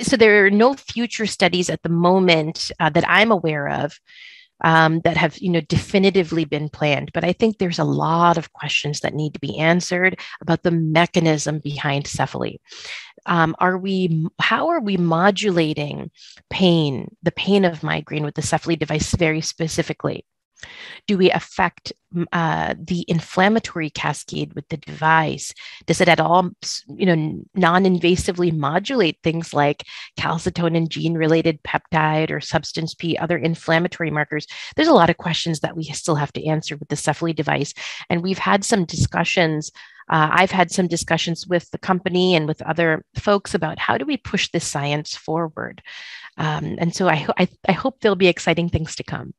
so there are no future studies at the moment uh, that I'm aware of um, that have you know definitively been planned but i think there's a lot of questions that need to be answered about the mechanism behind CEFALY. Um, are we how are we modulating pain the pain of migraine with the CEFALY device very specifically do we affect uh, the inflammatory cascade with the device? Does it at all, you know, non-invasively modulate things like calcitonin gene-related peptide or substance P, other inflammatory markers? There's a lot of questions that we still have to answer with the CEFALY device, and we've had some discussions. Uh, I've had some discussions with the company and with other folks about how do we push this science forward. Um, and so I, I, I hope there'll be exciting things to come.